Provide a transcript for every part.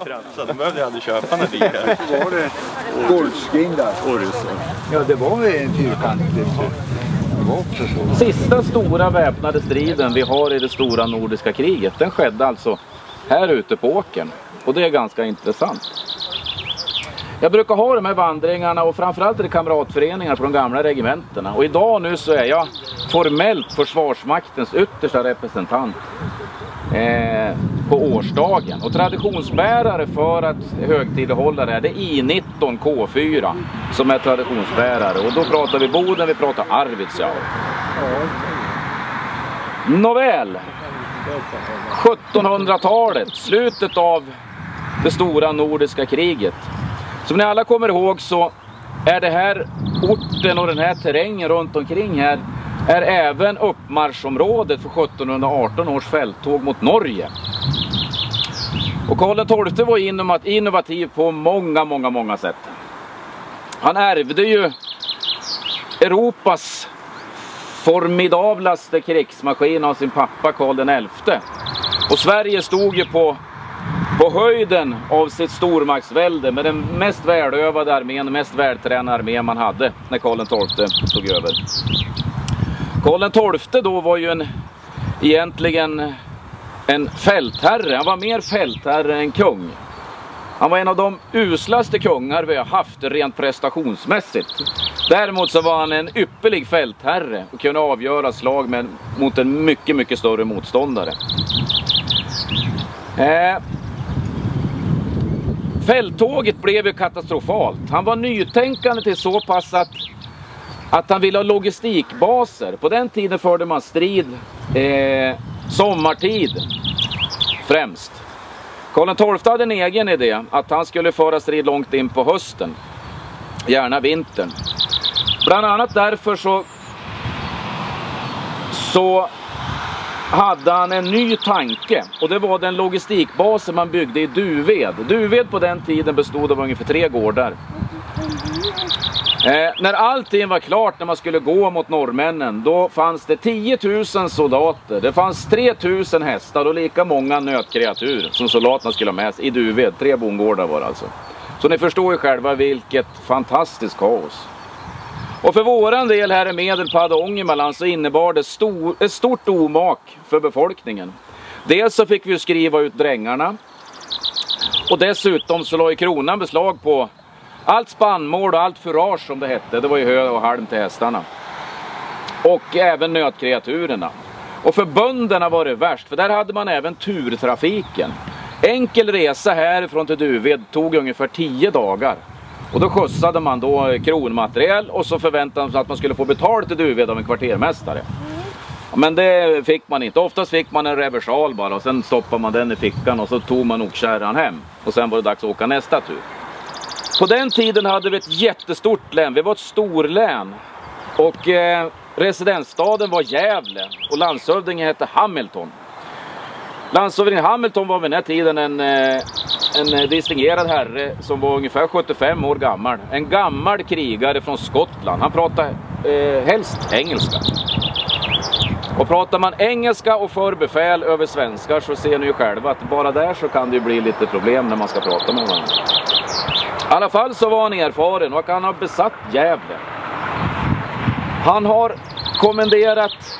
Kratsa, då behövde jag aldrig köpa några bilar. Var det golfskin där? Ja, det var en så. Sista stora väpnade striden vi har i det stora nordiska kriget, den skedde alltså här ute på åkern. Och det är ganska intressant. Jag brukar ha de här vandringarna och framförallt är det kamratföreningar på de gamla regementena. Och idag nu så är jag formellt Försvarsmaktens yttersta representant eh, på årsdagen. Och traditionsbärare för att högtidlighålla det här, det är I19 K4 som är traditionsbärare. Och då pratar vi Boden, vi pratar Arvidsjaur. Nåväl, 1700-talet, slutet av det stora nordiska kriget. Som ni alla kommer ihåg så är det här orten och den här terrängen runt omkring här är även uppmarschområdet för 1718 års fälttåg mot Norge. Och Karl XII var innovativ på många, många, många sätt. Han ärvde ju Europas formidablaste krigsmaskin av sin pappa Karl XI. Och Sverige stod ju på, på höjden av sitt stormaktsvälde med den mest välövade armén, den mest vältränade armén man hade när Karl XII tog över. Karl XII då var ju en, egentligen en fältherre. Han var mer fältherre än kung. Han var en av de uslaste kungar vi har haft rent prestationsmässigt. Däremot så var han en ypperlig fältherre och kunde avgöra slag med, mot en mycket, mycket större motståndare. Eh, fälttåget blev ju katastrofalt. Han var nytänkande till så pass att, att han ville ha logistikbaser. På den tiden förde man strid eh, sommartid främst. Karl XII hade en egen idé att han skulle föra strid långt in på hösten. Gärna vintern. Bland annat därför så, så hade han en ny tanke och det var den logistikbasen man byggde i Duved. Duved på den tiden bestod av ungefär tre gårdar. Eh, när allting var klart när man skulle gå mot norrmännen då fanns det 10 000 soldater, det fanns 3 000 hästar och lika många nötkreatur som soldaterna skulle ha med sig i Duved. Tre bondgårdar var det alltså. Så ni förstår ju själva vilket fantastiskt kaos. Och för våran del här i Medelpad och Ångermanland så innebar det stor, ett stort omak för befolkningen. Dels så fick vi skriva ut drängarna och dessutom så la ju kronan beslag på allt spannmål och allt furage som det hette. Det var ju hö och halm till hästarna. Och även nötkreaturerna. Och för bönderna var det värst, för där hade man även turtrafiken. Enkel resa härifrån till Duved tog ungefär 10 dagar. Och då skjutsade man då kronmateriel och så förväntade man sig att man skulle få betalt till Duved av en kvartermästare. Men det fick man inte. Oftast fick man en reversal bara och sen stoppade man den i fickan och så tog man oxkärran hem. Och sen var det dags att åka nästa tur. På den tiden hade vi ett jättestort län. Vi var ett storlän. Och eh, residensstaden var Gävle och landshövdingen hette Hamilton. Landshövdingen Hamilton var vid den här tiden en, eh, en eh, distingerad herre som var ungefär 75 år gammal. En gammal krigare från Skottland. Han pratade eh, helst engelska. Och pratar man engelska och för befäl över svenskar så ser ni ju själva att bara där så kan det ju bli lite problem när man ska prata med varandra. I alla fall så var han erfaren och han har besatt Gävle. Han har kommenderat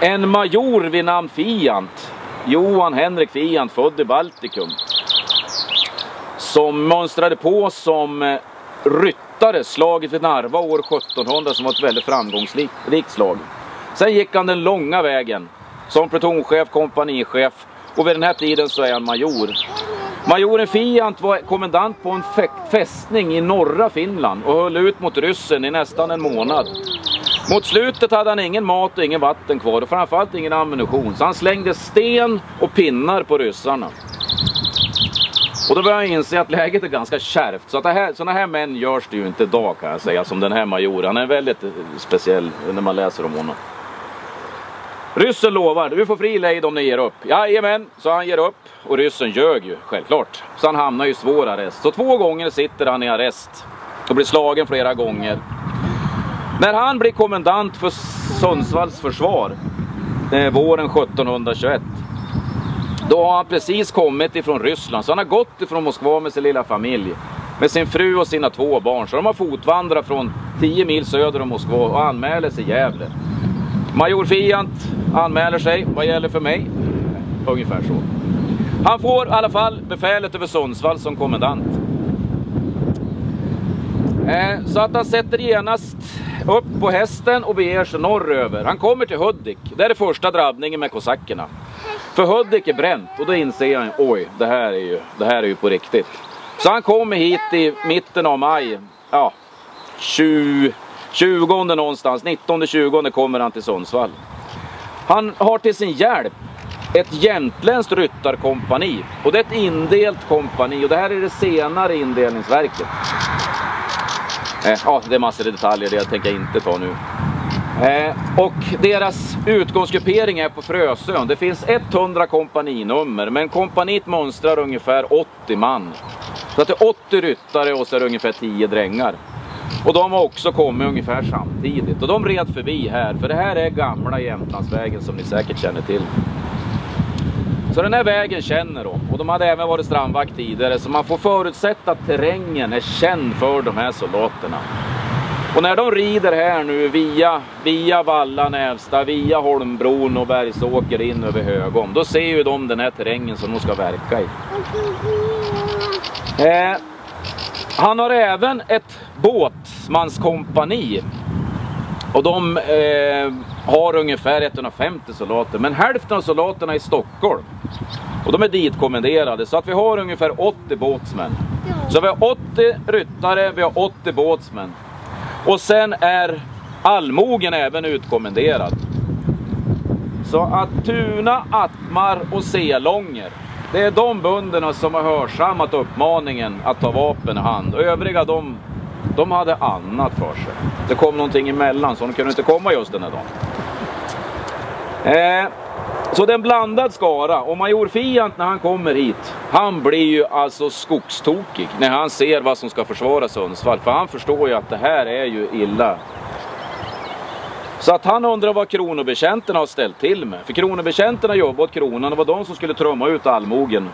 en major vid namn Fiant, Johan Henrik Fiant, född i Baltikum, som mönstrade på som eh, ryttare slaget vid Narva år 1700 som var ett väldigt framgångsrikt slag. Sen gick han den långa vägen som plutonchef, kompanichef och vid den här tiden så är han major. Majoren Fiant var kommendant på en fästning i norra Finland och höll ut mot ryssen i nästan en månad. Mot slutet hade han ingen mat och ingen vatten kvar och framförallt ingen ammunition. Så han slängde sten och pinnar på ryssarna. Och då började jag inse att läget är ganska kärvt. Så att det här, sådana här män görs det ju inte idag kan jag säga, som den här majoren. Han är väldigt eh, speciell när man läser om honom. Ryssen lovar, du får fri lejd om ni ger upp. Jajamän, så han ger upp. Och ryssen ljög ju, självklart. Så han hamnar i svår arrest. Så två gånger sitter han i arrest. Och blir slagen flera gånger. När han blir kommendant för Sundsvalls försvar eh, våren 1721 Då har han precis kommit ifrån Ryssland, så han har gått ifrån Moskva med sin lilla familj. Med sin fru och sina två barn. Så de har fotvandrat från 10 mil söder om Moskva och anmäler sig i Gävle. Major Fiant anmäler sig, vad gäller för mig? Ungefär så. Han får i alla fall befälet över Sundsvall som kommendant. Eh, så att han sätter genast upp på hästen och beger sig norröver. Han kommer till Hudik. Det är det första drabbningen med kosackerna. För Hudik är bränt och då inser han, oj, det här är ju, det här är ju på riktigt. Så han kommer hit i mitten av maj. Ja, 20, 20 någonstans, 19-20 kommer han till Sundsvall. Han har till sin hjälp ett jämtländskt ryttarkompani. Och det är ett indelt kompani och det här är det senare indelningsverket. Eh, ja, det är massor av detaljer, det jag tänker jag inte ta nu. Eh, och deras utgångsgruppering är på Frösön. Det finns 100 kompaninummer, men kompaniet mönstrar ungefär 80 man. Så att det är 80 ryttare och så är det ungefär 10 drängar. Och de har också kommit ungefär samtidigt. Och de red förbi här, för det här är gamla Jämtlandsvägen som ni säkert känner till. Så den här vägen känner de. Och de hade även varit strandvakt tidigare, så man får förutsätta att terrängen är känd för de här soldaterna. Och när de rider här nu via, via Valla, Nävsta, via Holmbron och Bergsåker in över Högom, då ser ju de den här terrängen som de ska verka i. Eh, han har även ett båtsmanskompani. Och de eh, har ungefär 150 soldater, men hälften av soldaterna är i Stockholm. Och de är ditkommenderade, så att vi har ungefär 80 båtsmän. Så vi har 80 ryttare, vi har 80 båtsmän. Och sen är allmogen även utkommenderad. Så att Tuna, Attmar och Selånger, det är de bönderna som har hörsammat uppmaningen att ta vapen i hand. Och övriga de, de hade annat för sig. Det kom någonting emellan så de kunde inte komma just den här dagen. Eh, så det är en blandad skara och Major Fiant när han kommer hit, han blir ju alltså skogstokig när han ser vad som ska försvara Sundsvall. För han förstår ju att det här är ju illa. Så att han undrar vad kronobetjänterna har ställt till med. För kronobetjänterna jobbar åt kronan och var de som skulle trumma ut allmogen.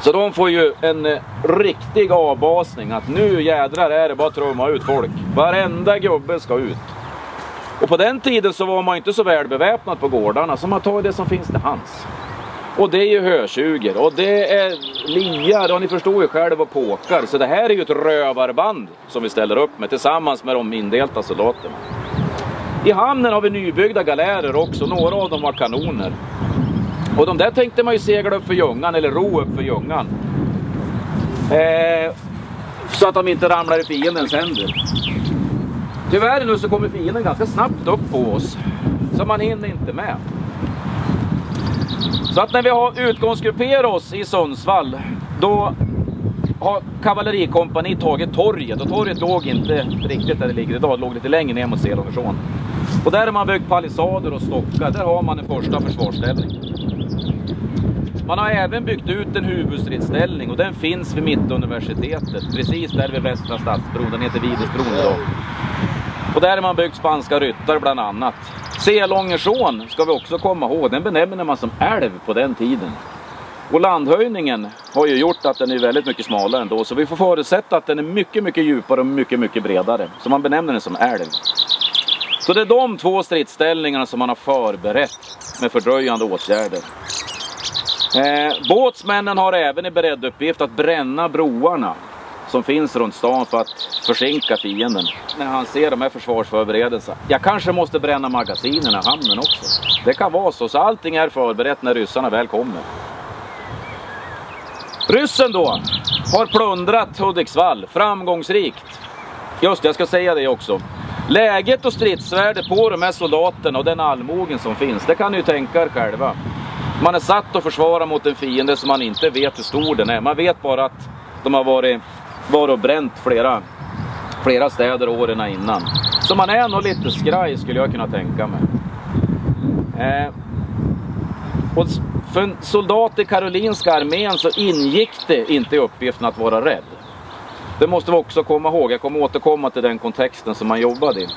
Så de får ju en eh, riktig avbasning att nu jädrar är det bara att trumma ut folk. Varenda gubbe ska ut. Och på den tiden så var man inte så välbeväpnad på gårdarna så man tar det som finns till hands. Och det är ju hötjugor och det är liar och ni förstår ju själv och påkar. Så det här är ju ett rövarband som vi ställer upp med tillsammans med de indelta soldaterna. I hamnen har vi nybyggda galärer också, några av dem var kanoner. Och de där tänkte man ju segla upp för Ljungan eller ro upp för Ljungan. Eh, så att de inte ramlar i fiendens händer. Tyvärr nu så kommer fienden ganska snabbt upp på oss. Så man hinner inte med. Så att när vi har utgångsgrupperat oss i Sundsvall, då har kavallerikompani tagit torget. Och torget låg inte riktigt där det ligger idag, det låg lite längre ner mot Selångersån. Och där har man byggt palissader och stockar, där har man en första försvarsställning. Man har även byggt ut en huvudstridsställning och den finns vid Mittuniversitetet, precis där vid Västra Stadsbron, den heter Videsbron idag. Och där har man byggt spanska ryttare bland annat. Selångersån ska vi också komma ihåg, den benämner man som älv på den tiden. Och landhöjningen har ju gjort att den är väldigt mycket smalare ändå, så vi får förutsätta att den är mycket, mycket djupare och mycket, mycket bredare. Så man benämner den som älv. Så det är de två stridsställningarna som man har förberett med fördröjande åtgärder. Eh, båtsmännen har även i beredd uppgift att bränna broarna som finns runt stan för att försinka fienden. När han ser de här försvarsförberedelserna. Jag kanske måste bränna magasinen i hamnen också. Det kan vara så, så allting är förberett när ryssarna väl kommer. Ryssen då har plundrat Hudiksvall framgångsrikt. Just det, jag ska säga det också. Läget och stridsvärdet på de här soldaterna och den allmogen som finns, det kan ni ju tänka er själva. Man är satt att försvara mot en fiende som man inte vet hur stor den är. Man vet bara att de har varit, varit och bränt flera, flera städer åren innan. Så man är nog lite skraj skulle jag kunna tänka mig. Eh, och för en soldat i Karolinska armén så ingick det inte i uppgiften att vara rädd. Det måste vi också komma ihåg. Jag kommer återkomma till den kontexten som man jobbade i.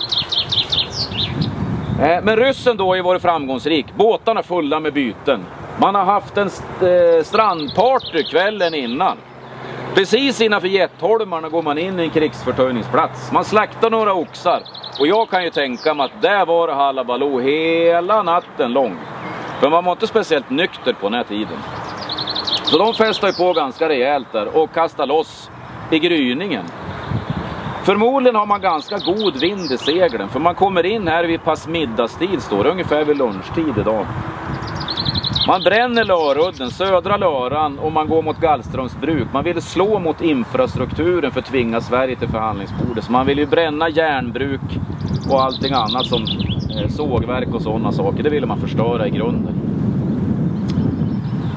Eh, men ryssen då har ju varit framgångsrik. Båtarna fulla med byten. Man har haft en eh, strandparty kvällen innan. Precis innanför Jättholmarna går man in i en krigsförtöjningsplats. Man slaktar några oxar. Och jag kan ju tänka mig att där var det halabaloo hela natten lång. För man var inte speciellt nykter på den här tiden. Så de festade på ganska rejält där och kastade loss i gryningen. Förmodligen har man ganska god vind i seglen för man kommer in här vid pass middagstid står det, ungefär vid lunchtid idag. Man bränner Lörudden, södra Löran och man går mot Gallströms bruk. Man vill slå mot infrastrukturen för att tvinga Sverige till förhandlingsbordet. Så man vill ju bränna järnbruk och allting annat som eh, sågverk och sådana saker. Det ville man förstöra i grunden.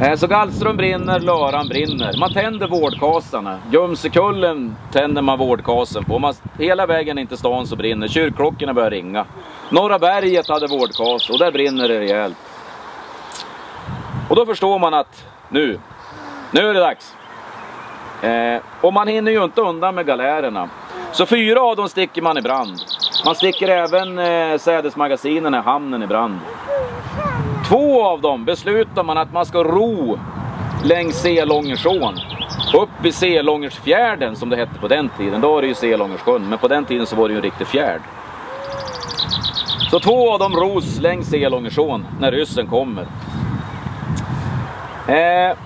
Eh, så Gallström brinner, Löran brinner. Man tänder vårdkasarna. Gumsekullen tänder man vårdkasen på. Man, hela vägen in till stan så brinner. Kyrkklockorna börjar ringa. Norra berget hade vårdkas och där brinner det rejält. Och då förstår man att nu, nu är det dags. Eh, och man hinner ju inte undan med galärerna. Så fyra av dem sticker man i brand. Man sticker även eh, sädesmagasinen i hamnen i brand. Två av dem beslutar man att man ska ro längs Selångersån. Upp i Selångersfjärden som det hette på den tiden. Då var det ju Selångerssjön, men på den tiden så var det ju en riktig fjärd. Så två av dem ros längs Selångersån när ryssen kommer. Eh,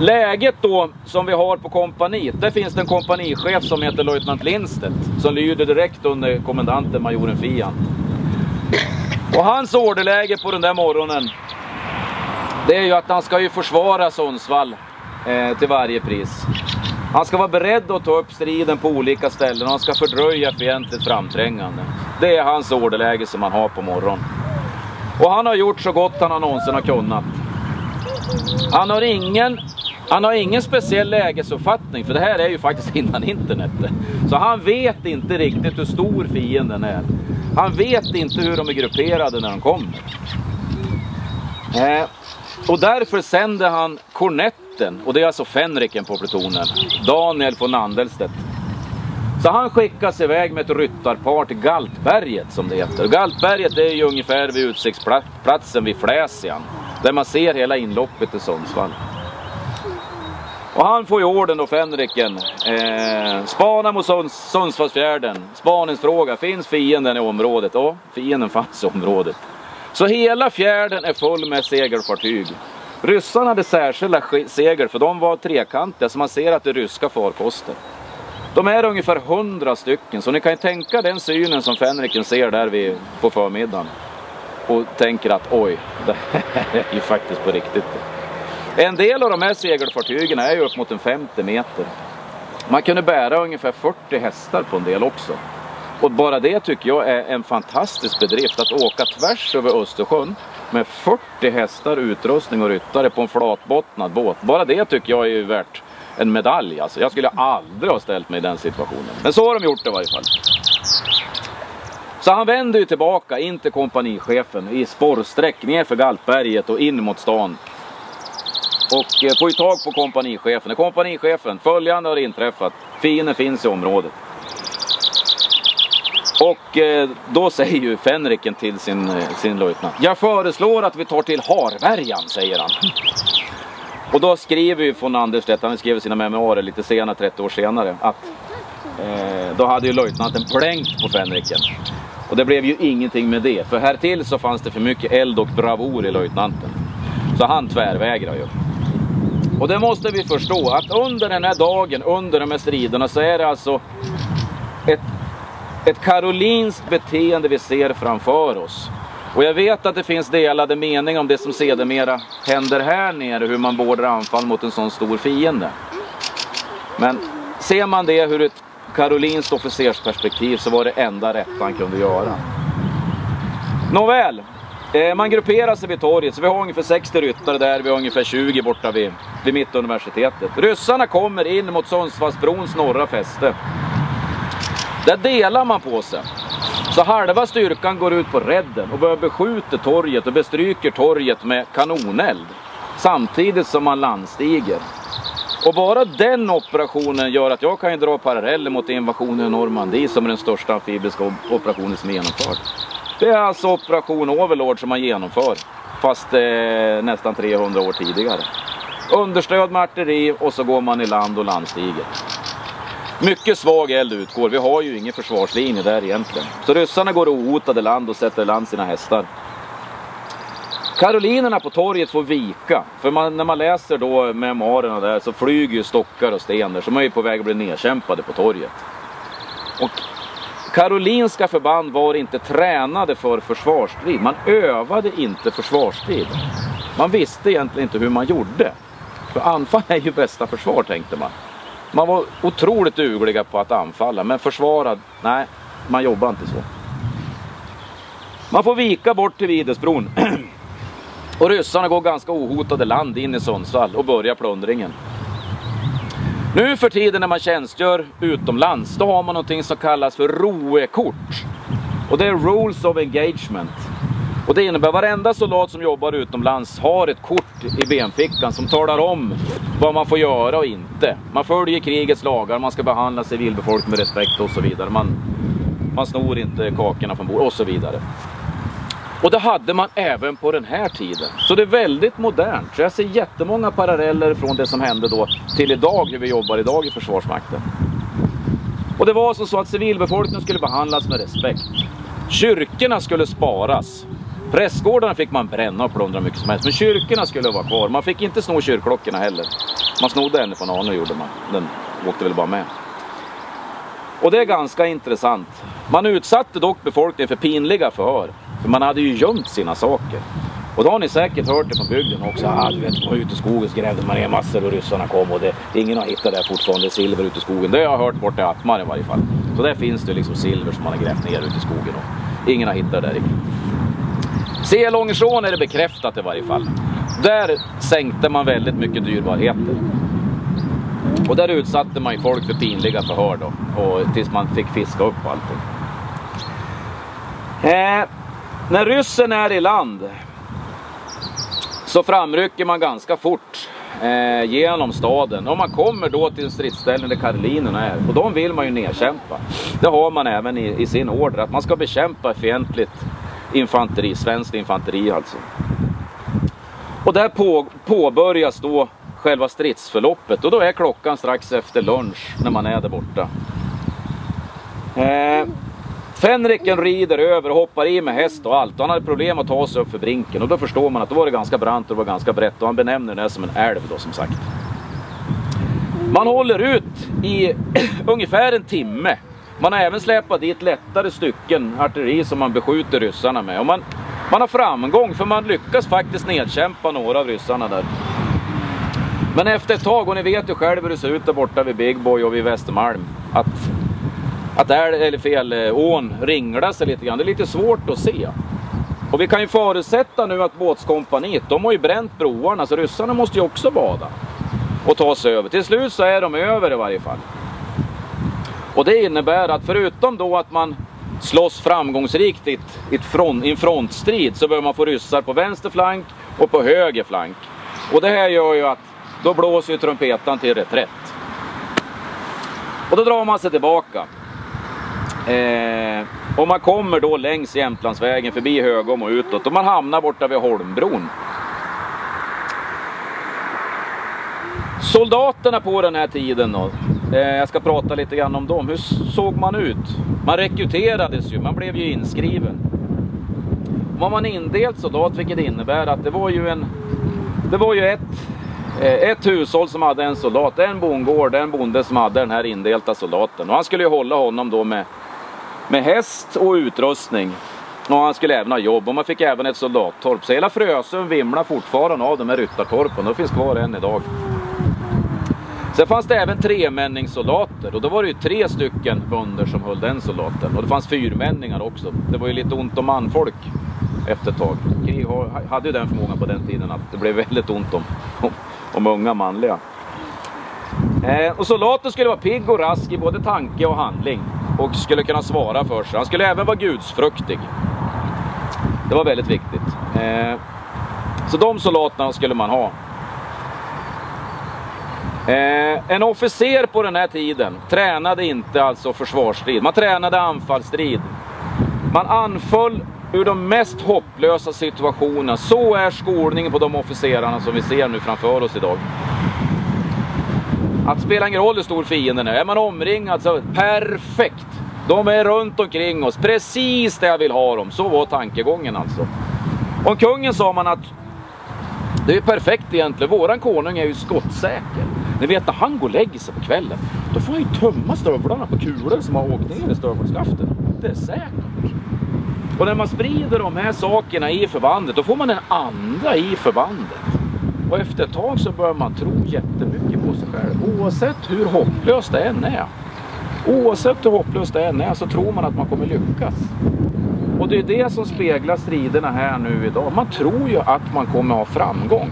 läget då som vi har på kompaniet, där finns det en kompanichef som heter löjtnant Lindstedt som lyder direkt under kommendanten majoren Fian. Och hans orderläge på den där morgonen, det är ju att han ska ju försvara Sundsvall eh, till varje pris. Han ska vara beredd att ta upp striden på olika ställen och han ska fördröja fientligt framträngande. Det är hans orderläge som han har på morgonen. Och han har gjort så gott han någonsin har kunnat. Han har ingen han har ingen speciell lägesuppfattning, för det här är ju faktiskt innan internet. Så han vet inte riktigt hur stor fienden är. Han vet inte hur de är grupperade när de kommer. Eh, och därför sänder han kornetten, och det är alltså fänriken på plutonen, Daniel von Andelstedt. Så han skickas iväg med ett ryttarpar till Galtberget som det heter. Galtberget är ju ungefär vid utsiktsplatsen vid Fläsian. Där man ser hela inloppet till Sundsvall. Och han får ju orden då, Fänriken. Eh, spana mot Sunds, Sundsvallsfjärden. Spaningsfråga, finns fienden i området? Ja, fienden fanns i området. Så hela fjärden är full med segelfartyg. Ryssarna hade särskilda segel för de var trekantiga så man ser att det är ryska farkoster. De är ungefär hundra stycken så ni kan ju tänka den synen som Fänriken ser där vid, på förmiddagen. Och tänker att oj, det här är ju faktiskt på riktigt. En del av de här segelfartygen är ju upp mot en 50 meter. Man kunde bära ungefär 40 hästar på en del också. Och bara det tycker jag är en fantastisk bedrift, att åka tvärs över Östersjön med 40 hästar, utrustning och ryttare på en flatbottnad båt. Bara det tycker jag är ju värt en medalj. Alltså, jag skulle aldrig ha ställt mig i den situationen. Men så har de gjort det i varje fall. Så han vänder ju tillbaka in till kompanichefen i spårsträck ner för Galtberget och in mot stan. Och eh, får ju tag på kompanichefen. Kompanichefen, följande har inträffat. Fienden finns i området. Och eh, då säger ju Fänriken till sin, eh, sin löjtnant. Jag föreslår att vi tar till Harvärjan, säger han. Och då skriver ju von Anderstedt, han skrev sina memoarer lite senare, 30 år senare, att eh, då hade ju löjtnanten blänkt på Fänriken. Och det blev ju ingenting med det, för här till så fanns det för mycket eld och bravur i löjtnanten. Så han tvärvägrar ju. Och det måste vi förstå, att under den här dagen, under de här striderna, så är det alltså ett, ett karolinskt beteende vi ser framför oss. Och jag vet att det finns delade meningar om det som sedermera händer här nere, hur man bordar anfall mot en sån stor fiende. Men ser man det ur ett karolinskt officersperspektiv så var det enda rätt han kunde göra. Nåväl, Eh, man grupperar sig vid torget, så vi har ungefär 60 ryttare där, vi har ungefär 20 borta vid, vid Mittuniversitetet. Ryssarna kommer in mot Sundsvallsbrons norra fäste. Där delar man på sig. Så halva styrkan går ut på redden och börjar beskjuta torget och bestryker torget med kanoneld. Samtidigt som man landstiger. Och bara den operationen gör att jag kan dra paralleller mot invasionen i Normandie som är den största amfibiska operationen som är genomförd. Det är alltså operation Overlord som man genomför. fast eh, nästan 300 år tidigare. Understöd med artilleri och så går man i land och landstiger. Mycket svag eld utgår, vi har ju ingen försvarslinje där egentligen. Så ryssarna går ohotade land och sätter i land sina hästar. Karolinerna på torget får vika, för man, när man läser då memoarerna där så flyger ju stockar och sten där, så man är ju på väg att bli nedkämpade på torget. Och karolinska förband var inte tränade för försvarsstrid, man övade inte försvarsstrid. Man visste egentligen inte hur man gjorde. För anfall är ju bästa försvar tänkte man. Man var otroligt dugliga på att anfalla, men försvara, nej, man jobbar inte så. Man får vika bort till Videsbron. Och ryssarna går ganska ohotade land in i Sundsvall och börjar plundringen. Nu för tiden när man tjänstgör utomlands, då har man någonting som kallas för ROE-kort. Och det är Rules of Engagement. Och det innebär att varenda soldat som jobbar utomlands har ett kort i benfickan som talar om vad man får göra och inte. Man följer krigets lagar, man ska behandla civilbefolkningen med respekt och så vidare. Man, man snor inte kakorna från bordet och så vidare. Och det hade man även på den här tiden. Så det är väldigt modernt. Så jag ser jättemånga paralleller från det som hände då till idag, hur vi jobbar idag i Försvarsmakten. Och det var som så att civilbefolkningen skulle behandlas med respekt. Kyrkorna skulle sparas. Prästgårdarna fick man bränna och plundra mycket som helst, men kyrkorna skulle vara kvar. Man fick inte sno kyrkklockorna heller. Man snodde en från Arne gjorde man. Den åkte väl bara med. Och det är ganska intressant. Man utsatte dock befolkningen för pinliga förhör. För man hade ju gömt sina saker. Och då har ni säkert hört det från bygden också. Ah, du vet, man ute i skogen så grävde man ner massor och ryssarna kom och det, ingen har hittat det fortfarande, silver ute i skogen. Det har jag hört borta i Atmar i varje fall. Så där finns det liksom silver som man har grävt ner ute i skogen och ingen har hittat det där. Se Långersån är det bekräftat i varje fall. Där sänkte man väldigt mycket dyrbarheter. Och där utsatte man ju folk för pinliga förhör då. Och tills man fick fiska upp allting. Eh, när ryssen är i land så framrycker man ganska fort eh, genom staden. Och man kommer då till stridsställning där karolinerna är. Och de vill man ju nedkämpa. Det har man även i, i sin order, att man ska bekämpa fientligt infanteri, svenskt infanteri alltså. Och där på, påbörjas då själva stridsförloppet och då är klockan strax efter lunch när man är där borta. Eh, Fänriken rider över och hoppar i med häst och allt. Han hade problem att ta sig upp för brinken och då förstår man att då var det ganska brant och det var ganska brett och han benämner det som en älv då som sagt. Man håller ut i ungefär en timme. Man har även släpat dit lättare stycken artilleri som man beskjuter ryssarna med. Och man, man har framgång för man lyckas faktiskt nedkämpa några av ryssarna där. Men efter ett tag, och ni vet ju själv hur det ser ut där borta vid Big Boy och vid Västermalm, att att är, eller fel, eh, ån ringlar sig lite grann. Det är lite svårt att se. Och vi kan ju förutsätta nu att båtskompaniet, de har ju bränt broarna så ryssarna måste ju också bada. Och ta sig över. Till slut så är de över i varje fall. Och det innebär att förutom då att man slåss framgångsrikt i, ett, front, i en frontstrid så behöver man få ryssar på vänster flank och på höger flank. Och det här gör ju att då blåser ju trumpetan till reträtt. Och då drar man sig tillbaka. Eh, och man kommer då längs Jämtlandsvägen förbi Högom och utåt och man hamnar borta vid Holmbron. Soldaterna på den här tiden då, eh, jag ska prata lite grann om dem. Hur såg man ut? Man rekryterades ju, man blev ju inskriven. Var man indelt soldat, vilket innebär att det var ju en, det var ju ett eh, ett hushåll som hade en soldat, en bondgård, en bonde som hade den här indelta soldaten. Och han skulle ju hålla honom då med med häst och utrustning. Och han skulle även ha jobb och man fick även ett soldattorp. Så hela Frösön vimlar fortfarande av de här ryttartorpen. De finns kvar än idag. Sen fanns det även tremänningssoldater och då var det ju tre stycken bönder som höll den soldaten. Och det fanns fyrmänningar också. Det var ju lite ont om manfolk efter ett tag. Krig hade ju den förmågan på den tiden att det blev väldigt ont om, om, om unga manliga. Eh, och soldaten skulle vara pigg och rask i både tanke och handling och skulle kunna svara för sig. Han skulle även vara gudsfruktig. Det var väldigt viktigt. Eh, så de soldaterna skulle man ha. Eh, en officer på den här tiden tränade inte alltså försvarsstrid. Man tränade anfallsstrid. Man anföll ur de mest hopplösa situationerna. Så är skolningen på de officerarna som vi ser nu framför oss idag. Att spela ingen roll hur stor fienden är. Är man omringad så perfekt. De är runt omkring oss, precis där jag vill ha dem. Så var tankegången alltså. Om kungen sa man att det är perfekt egentligen. Våran konung är ju skottsäker. Ni vet när han går och lägger sig på kvällen, då får han ju tömma stövlarna på kulor som har åkt ner i stövelskaften. Det är säkert. Och när man sprider de här sakerna i förbandet, då får man en anda i förbandet. Och efter ett tag så börjar man tro jättemycket på sig själv. Oavsett hur hopplöst det än är. Oavsett hur hopplöst det än är så tror man att man kommer lyckas. Och det är det som speglar striderna här nu idag. Man tror ju att man kommer ha framgång.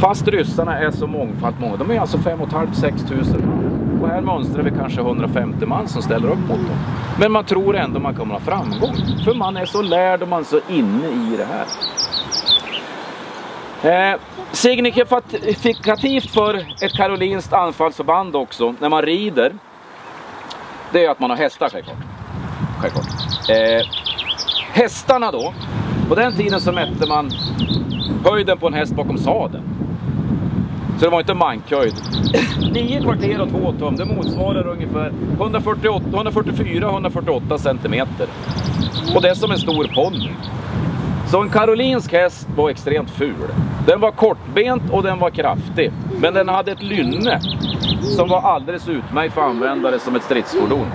Fast ryssarna är så mångfalt många. De är alltså 5 500-6 tusen man. Och här mönstrar vi kanske 150 man som ställer upp mot dem. Men man tror ändå man kommer ha framgång. För man är så lärd och man är så inne i det här. Eh, signifikativt för ett karolinskt anfallsförband också, när man rider, det är att man har hästar självklart. självklart. Eh, hästarna då, på den tiden så mätte man höjden på en häst bakom sadeln. Så det var inte mankhöjd. Nio kvarter och två tum, det motsvarar ungefär 144-148 centimeter. Och det är som en stor ponny. Så en karolinsk häst var extremt ful. Den var kortbent och den var kraftig. Men den hade ett lynne som var alldeles utmärkt för användare som ett stridsfordon.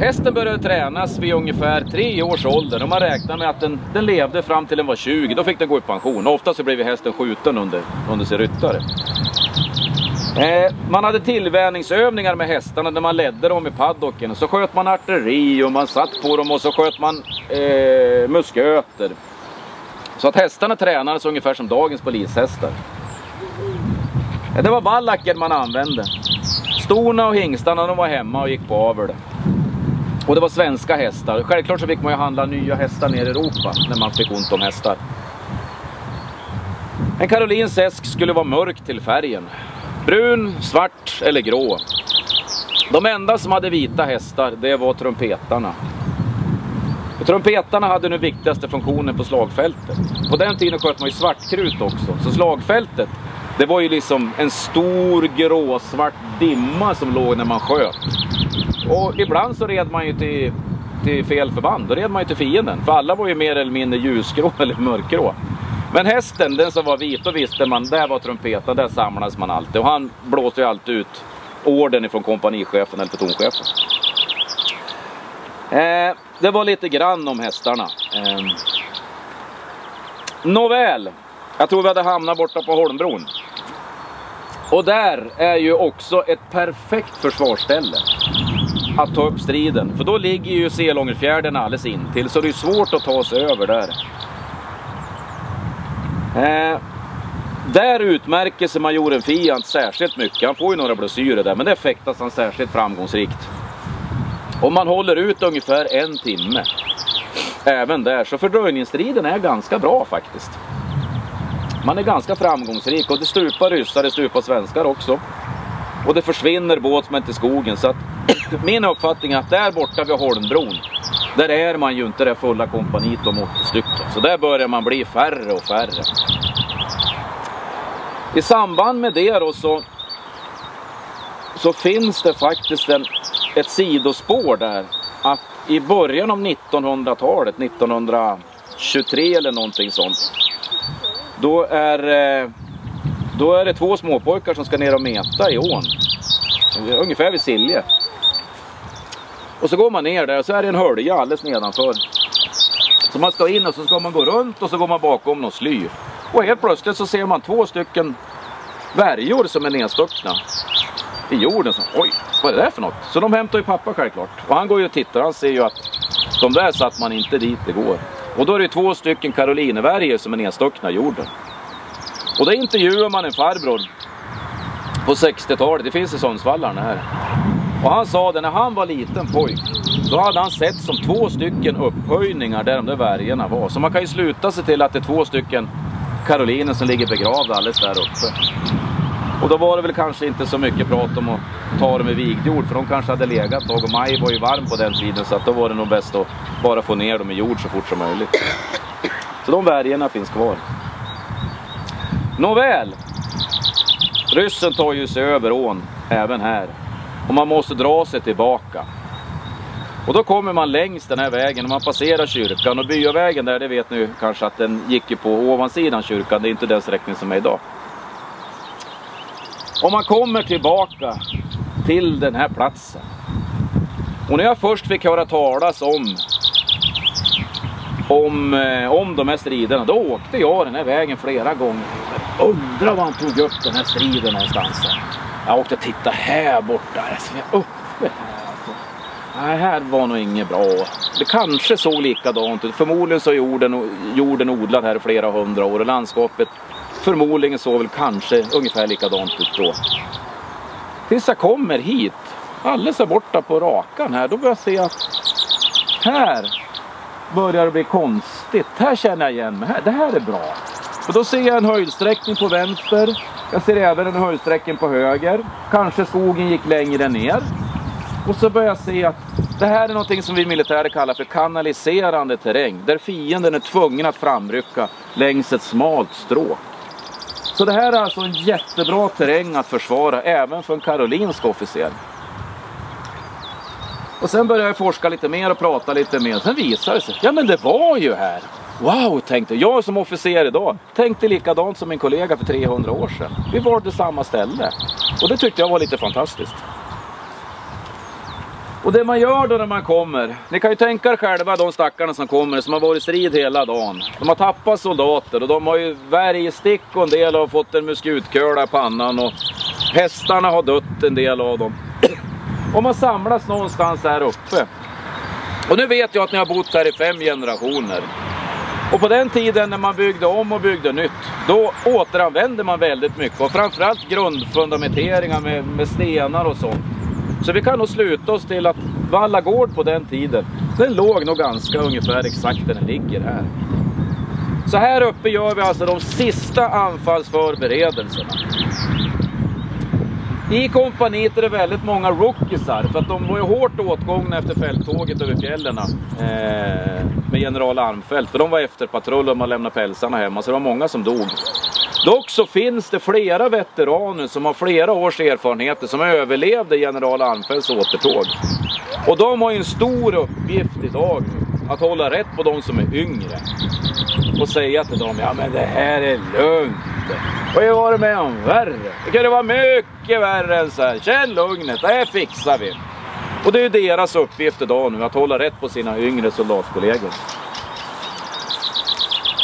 Hästen började tränas vid ungefär tre års ålder och man räknar med att den, den levde fram till den var 20. Då fick den gå i pension. Ofta så blev hästen skjuten under, under sin ryttare. Eh, man hade tillvänjningsövningar med hästarna när man ledde dem i paddocken. Så sköt man artilleri och man satt på dem och så sköt man eh, musköter. Så att hästarna tränades ungefär som dagens polishästar. Ja, det var vallacken man använde. Storna och hingstarna de var hemma och gick på avel. Och det var svenska hästar. Självklart så fick man ju handla nya hästar ner i Europa när man fick ont om hästar. En Karolins äsk skulle vara mörk till färgen. Brun, svart eller grå. De enda som hade vita hästar, det var trumpetarna. Och trumpetarna hade den viktigaste funktionen på slagfältet. På den tiden sköt man ju svartkrut också, så slagfältet det var ju liksom en stor gråsvart dimma som låg när man sköt. Och ibland så red man ju till, till fel förband, då red man ju till fienden. För alla var ju mer eller mindre ljusgrå eller mörkgrå. Men hästen, den som var vit, då visste man, där var trumpeten, där samlades man alltid. Och han blåste ju alltid ut orden ifrån kompanichefen eller plutonchefen. Eh, det var lite grann om hästarna. Eh, Nåväl, jag tror vi hade hamnat borta på Holmbron. Och där är ju också ett perfekt försvarsställe att ta upp striden. För då ligger ju Selångerfjärden alldeles intill så det är svårt att ta sig över där. Eh, där utmärker sig majoren Fiant särskilt mycket. Han får ju några blessyrer där men det fäktas han särskilt framgångsrikt. Om man håller ut ungefär en timme även där så fördröjningsstriden är ganska bra faktiskt. Man är ganska framgångsrik och det stupar ryssar, det stupar svenskar också. Och det försvinner båtsmän till skogen. Så att min uppfattning är att där borta vid Holmbron, där är man ju inte det fulla kompaniet om 80 stycken. Så där börjar man bli färre och färre. I samband med det då så, så finns det faktiskt en, ett sidospår där. Att i början av 1900-talet, 1923 eller någonting sånt, då är, eh, då är det två småpojkar som ska ner och meta i ån. Ungefär vid Silje. Och så går man ner där och så är det en hölja alldeles nedanför. Så man ska in och så ska man gå runt och så går man bakom någon sly. Och helt plötsligt så ser man två stycken värjor som är nedstuckna i jorden. Så, Oj, vad är det där för något? Så de hämtar ju pappa självklart. Och han går ju och tittar och han ser ju att de där satt man inte dit det går. Och då är det två stycken karolinervärjor som är nedstuckna i jorden. Och då intervjuar man en farbror på 60-talet, det finns i Sundsvallarna här. Och han sa det, när han var liten pojk, då hade han sett som två stycken upphöjningar där de där värjorna var. Så man kan ju sluta sig till att det är två stycken karoliner som ligger begravda alldeles där uppe. Och då var det väl kanske inte så mycket prat om att ta dem i vigdjord för de kanske hade legat ett tag och maj var ju varm på den tiden så att då var det nog bäst att bara få ner dem i jord så fort som möjligt. Så de värjorna finns kvar. Nåväl. Ryssen tar ju sig över ån även här. Och man måste dra sig tillbaka. Och då kommer man längs den här vägen och man passerar kyrkan och byavägen där, det vet ni kanske att den gick ju på ovansidan kyrkan, det är inte den sträckning som är idag. Om man kommer tillbaka till den här platsen. Och när jag först fick höra talas om om, eh, om de här striderna, då åkte jag den här vägen flera gånger. Undrar var han tog upp den här striden någonstans. Jag åkte och tittade här borta. Uppe här. Nej, här var nog inget bra. Det kanske såg likadant ut. Förmodligen så är jorden, jorden odlad här i flera hundra år och landskapet förmodligen såg väl kanske ungefär likadant ut då. Tills jag kommer hit, alldeles här borta på rakan här, då börjar jag se att här börjar det bli konstigt. Här känner jag igen mig. Det här är bra. Och då ser jag en höjdsträckning på vänster. Jag ser även en höjdsträckning på höger. Kanske skogen gick längre ner. Och så börjar jag se att det här är någonting som vi militärer kallar för kanaliserande terräng. Där fienden är tvungen att framrycka längs ett smalt stråk. Så det här är alltså en jättebra terräng att försvara även för en karolinsk officer. Och sen började jag forska lite mer och prata lite mer. Sen visade det sig, ja men det var ju här. Wow, tänkte jag jag som officer idag. Tänkte likadant som min kollega för 300 år sedan. Vi var samma ställe. Och det tyckte jag var lite fantastiskt. Och det man gör då när man kommer, ni kan ju tänka er själva de stackarna som kommer som har varit i strid hela dagen. De har tappat soldater och de har ju värjstick och en del har fått en muskutköla i pannan och hästarna har dött en del av dem. Och man samlas någonstans här uppe. Och nu vet jag att ni har bott här i fem generationer. Och på den tiden när man byggde om och byggde nytt, då återanvände man väldigt mycket. Och framförallt grundfundamenteringar med, med stenar och sånt. Så vi kan nog sluta oss till att Valla gård på den tiden, den låg nog ganska ungefär exakt där den ligger här. Så här uppe gör vi alltså de sista anfallsförberedelserna. I kompaniet är det väldigt många rookiesar för att de var ju hårt åtgångna efter fälttåget över fjällen eh, med general Armfelt. För de var efter patrull och man lämnade pälsarna hemma så det var många som dog. Dock så finns det flera veteraner som har flera års erfarenheter som överlevde general Armfeldts återtåg. Och de har ju en stor uppgift idag att hålla rätt på de som är yngre. Och säga till dem, ja men det här är lugnt. Och jag har varit med om värre. Det kunde vara mycket värre än så här. Känn lugnet, det här fixar vi. Och det är ju deras uppgift idag nu, att hålla rätt på sina yngre soldatkollegor.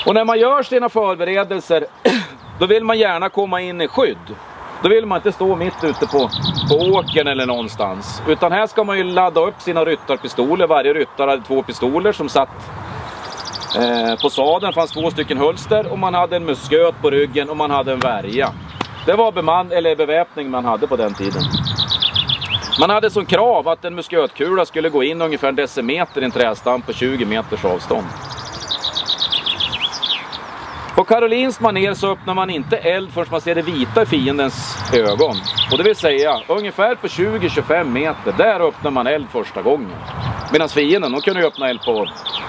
Och när man gör sina förberedelser, då vill man gärna komma in i skydd. Då vill man inte stå mitt ute på, på åkern eller någonstans. Utan här ska man ju ladda upp sina ryttarpistoler. Varje ryttare hade två pistoler som satt eh, på sadeln. fanns två stycken hölster och man hade en musköt på ryggen och man hade en värja. Det var beman eller beväpning man hade på den tiden. Man hade som krav att en muskötkula skulle gå in ungefär en decimeter i en trädstam på 20 meters avstånd. På Karolins manér så öppnar man inte eld förrän man ser det vita i fiendens ögon. Och det vill säga, ungefär på 20-25 meter, där öppnar man eld första gången. Medan fienden, de kunde ju öppna eld på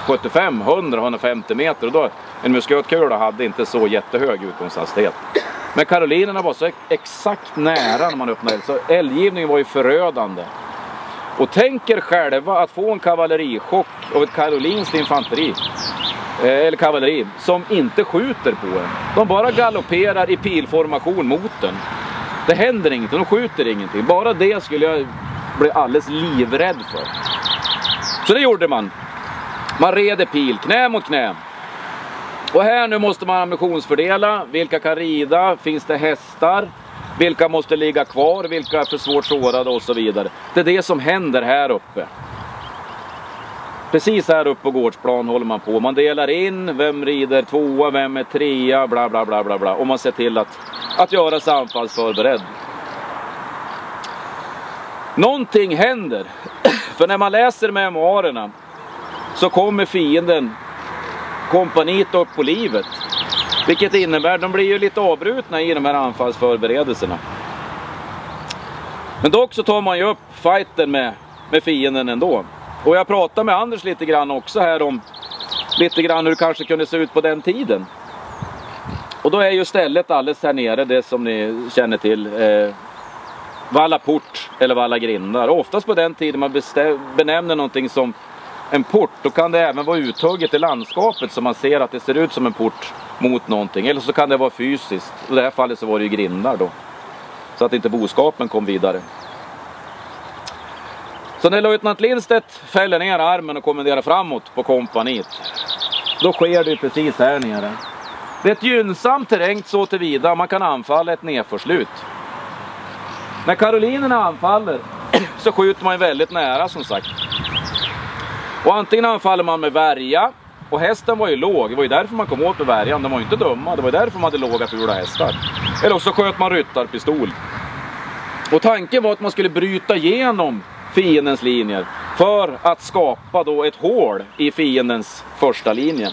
75, 100, 150 meter. Och då, en muskötkula hade inte så jättehög utgångshastighet. Men karolinerna var så exakt nära när man öppnade eld, så eldgivningen var ju förödande. Och tänk er själva att få en kavallerichock av ett karolinskt infanteri. Eh, eller kavalleri, som inte skjuter på en. De bara galopperar i pilformation mot en. Det händer ingenting, de skjuter ingenting. Bara det skulle jag bli alldeles livrädd för. Så det gjorde man. Man reder pil, knä mot knä. Och här nu måste man ambitionsfördela. Vilka kan rida? Finns det hästar? Vilka måste ligga kvar? Vilka är för svårt sårade och så vidare. Det är det som händer här uppe. Precis här uppe på gårdsplan håller man på. Man delar in vem rider tvåa, vem är trea, bla bla bla bla bla. Och man ser till att, att göra sig anfallsförberedd. Någonting händer. För när man läser memoarerna så kommer fienden kompaniet upp på livet. Vilket innebär att de blir ju lite avbrutna i de här anfallsförberedelserna. Men dock så tar man ju upp fighten med, med fienden ändå. Och jag pratade med Anders lite grann också här om lite grann hur det kanske kunde se ut på den tiden. Och då är ju stället alldeles här nere, det som ni känner till, eh, Valla port eller Valla grindar. Oftast på den tiden man benämner någonting som en port, då kan det även vara uthugget i landskapet så man ser att det ser ut som en port mot någonting. Eller så kan det vara fysiskt. I det här fallet så var det ju grindar då. Så att inte boskapen kom vidare. Så när löjtnant Lindstedt fäller ner armen och kommenderar framåt på kompaniet, då sker det ju precis här nere. Det är ett gynnsamt terräng så tillvida man kan anfalla ett nedförslut. När karolinerna anfaller så skjuter man ju väldigt nära som sagt. Och antingen anfaller man med värja, och hästen var ju låg, det var ju därför man kom åt med värjan. De var ju inte dumma, det var ju därför man hade låga fula hästar. Eller så sköt man ryttarpistol. Och tanken var att man skulle bryta igenom fiendens linjer för att skapa då ett hål i fiendens första linje.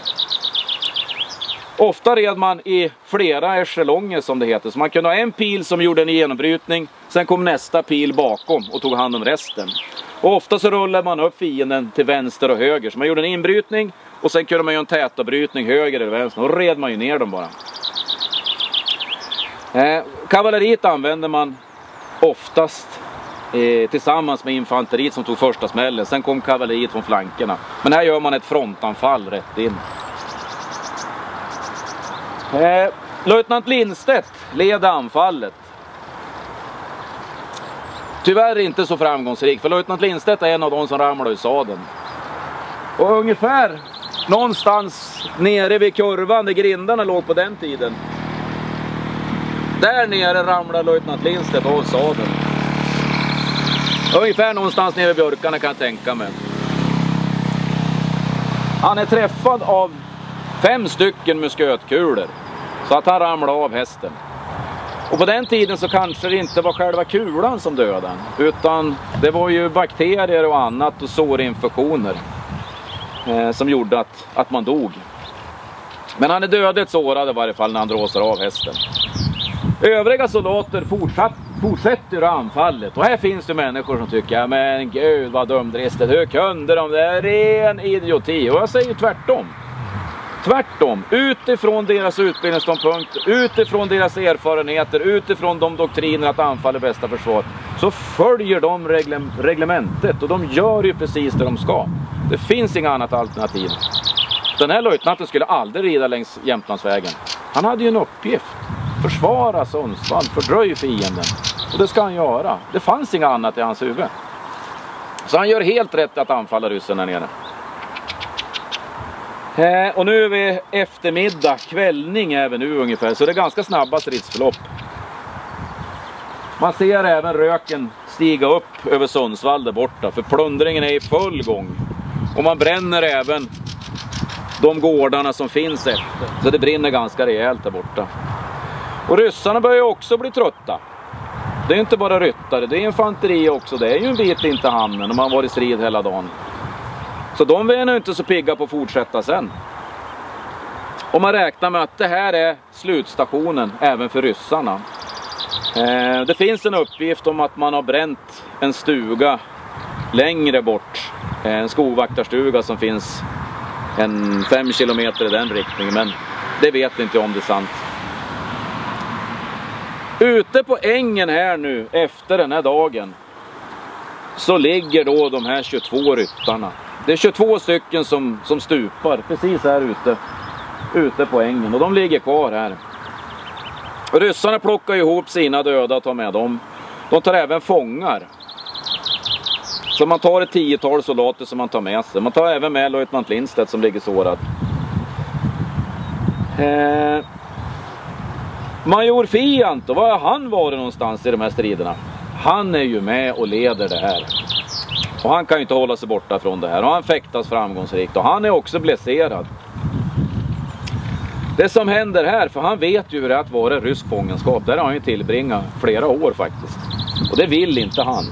Ofta red man i flera echelonger som det heter, så man kunde ha en pil som gjorde en genombrytning, sen kom nästa pil bakom och tog hand om resten. Och ofta så rullade man upp fienden till vänster och höger, så man gjorde en inbrytning och sen kunde man göra en tätavbrytning höger eller vänster, och då red man ju ner dem bara. Eh, kavalleriet använde man oftast eh, tillsammans med infanteriet som tog första smällen. Sen kom kavalleriet från flankerna. Men här gör man ett frontanfall rätt in. Eh, Löjtnant Lindstedt leder anfallet. Tyvärr inte så framgångsrik, för löjtnant Lindstedt är en av de som ramlar ur sadeln. Och ungefär någonstans nere vid kurvan där grindarna låg på den tiden. Där nere ramlar löjtnant Lindstedt av sadeln. Ungefär någonstans nere vid björkarna kan jag tänka mig. Han är träffad av fem stycken muskötkulor. Så att han ramlade av hästen. Och på den tiden så kanske det inte var själva kulan som dödade utan det var ju bakterier och annat och sårinfektioner eh, som gjorde att, att man dog. Men han är dödligt sårad i varje fall när han dråsar av hästen. Övriga soldater fortsatte fortsätter anfallet och här finns det människor som tycker men gud vad dumdristigt, hur kunde de? Det är ren idioti och jag säger tvärtom. Tvärtom, utifrån deras utbildningsståndpunkt, utifrån deras erfarenheter, utifrån de doktriner att anfall är bästa försvar, så följer de regle reglementet och de gör ju precis det de ska. Det finns inga annat alternativ. Den här löjtnanten skulle aldrig rida längs Jämtlandsvägen. Han hade ju en uppgift. Försvara Sundsvall, fördröj fienden. Och det ska han göra. Det fanns inga annat i hans huvud. Så han gör helt rätt att anfalla ryssen där nere. Eh, och nu är vi eftermiddag, kvällning även nu ungefär, så det är ganska snabba stridsförlopp. Man ser även röken stiga upp över Sundsvall där borta, för plundringen är i full gång. Och man bränner även de gårdarna som finns efter, så det brinner ganska rejält där borta. Och ryssarna börjar också bli trötta. Det är inte bara ryttare, det är infanteri också. Det är ju en bit in till hamnen och man har varit i strid hela dagen. Så de är nog inte så pigga på att fortsätta sen. Och man räknar med att det här är slutstationen även för ryssarna. Eh, det finns en uppgift om att man har bränt en stuga längre bort. Eh, en skogvaktarstuga som finns en fem kilometer i den riktningen. Men det vet inte jag om det är sant. Ute på ängen här nu efter den här dagen så ligger då de här 22 ryttarna. Det är 22 stycken som, som stupar precis här ute, ute på ängen och de ligger kvar här. Ryssarna plockar ihop sina döda och tar med dem. De tar även fångar. Så man tar ett tiotal soldater som man tar med sig. Man tar även med löjtnant Lindstedt som ligger sårad. Eh, Major Fiant, var har han varit någonstans i de här striderna? Han är ju med och leder det här. Och han kan ju inte hålla sig borta från det här. Och han fäktas framgångsrikt. Och han är också blesserad. Det som händer här, för han vet ju hur det är att vara rysk fångenskap. Där har han ju tillbringat flera år faktiskt. Och det vill inte han.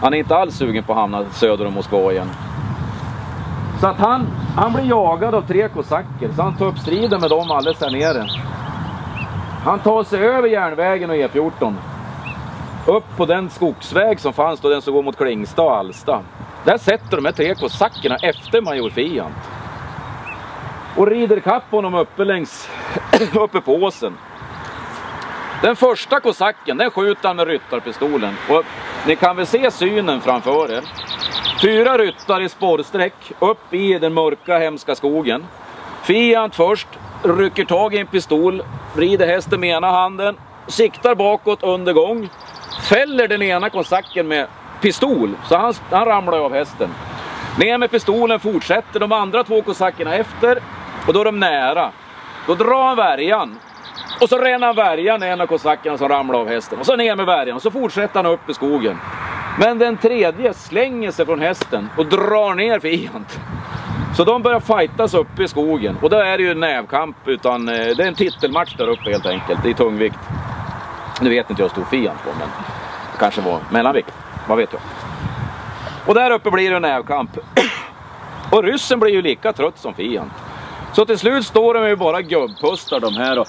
Han är inte alls sugen på att hamna söder om Moskva igen. Så att han, han blir jagad av tre kosacker. Så han tar upp striden med dem alldeles här nere. Han tar sig över järnvägen och E14 upp på den skogsväg som fanns då, den som går mot Klingsta och Alsta. Där sätter de här tre kosackerna efter major Fiant. Och rider kapp honom uppe längs, uppe på åsen. Den första kosacken, den skjuter han med ryttarpistolen. Och ni kan väl se synen framför er. Fyra ryttare i spårsträck upp i den mörka hemska skogen. Fiant först, rycker tag i en pistol, vrider hästen med ena handen, siktar bakåt under gång, fäller den ena konsacken med pistol, så han, han ramlar av hästen. Ner med pistolen fortsätter de andra två kosackerna efter och då är de nära. Då drar han värjan och så renar han värjan en av kosackerna som ramlar av hästen och så ner med värjan och så fortsätter han upp i skogen. Men den tredje slänger sig från hästen och drar ner Fiant. Så de börjar fightas uppe i skogen och då är det ju nävkamp utan eh, det är en titelmatch där uppe helt enkelt i tungvikt. Nu vet inte jag hur stor Fiant var men det kanske var mellanvikt, vad vet jag. Och där uppe blir det nävkamp. Och ryssen blir ju lika trött som Fiant. Så till slut står de ju bara gubbpustar de här och